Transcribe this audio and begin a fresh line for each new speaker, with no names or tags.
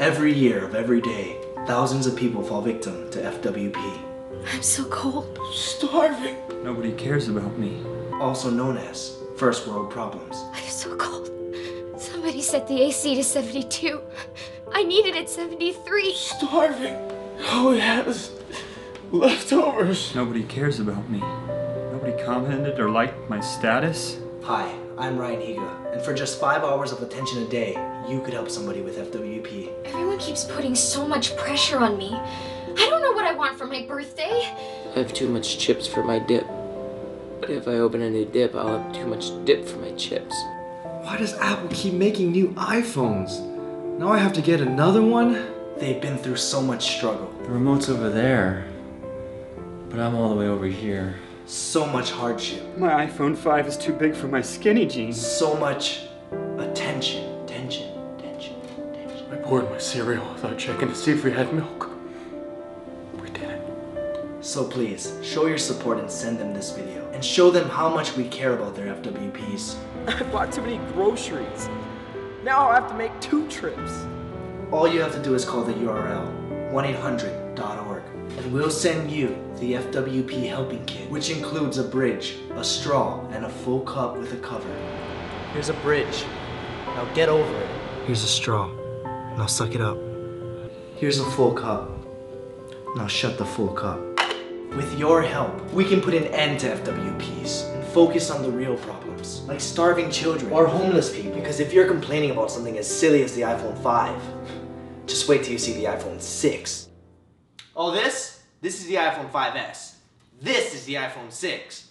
Every year of every day, thousands of people fall victim to FWP,
I'm so cold.
Starving.
Nobody cares about me.
also known as first world problems.
I'm so cold. Somebody set the AC to 72. I need it at 73.
Starving. All we have is leftovers.
Nobody cares about me. Nobody commented or liked my status.
Hi, I'm Ryan Higa, and for just five hours of attention a day, you could help somebody with FWP.
Everyone keeps putting so much pressure on me. I don't know what I want for my birthday.
I have too much chips for my dip. But if I open a new dip, I'll have too much dip for my chips.
Why does Apple keep making new iPhones? Now I have to get another one?
They've been through so much struggle,
The remote's over there. But I'm all the way over here.
So much hardship,
My iPhone 5 is too big for my skinny jeans.
so much attention, tension, tension, tension.
I poured my cereal without checking to see if we had milk. We did it.
So please, show your support and send them this video, and show them how much we care about their FWPs.
I bought too many groceries. Now I'll have to make two trips.
All you have to do is call the URL 1-800.org and we'll send you the FWP helping kit, which includes a bridge, a straw, and a full cup with a cover. Here's a bridge. Now get over it. Here's a straw. Now suck it up. Here's a full cup. Now shut the full cup. With your help, we can put an end to FWPs and focus on the real problems, like starving children or homeless people. Because if you're complaining about something as silly as the iPhone 5, just wait till you see the iPhone 6. Oh, this? This is the iPhone 5S. This is the iPhone 6.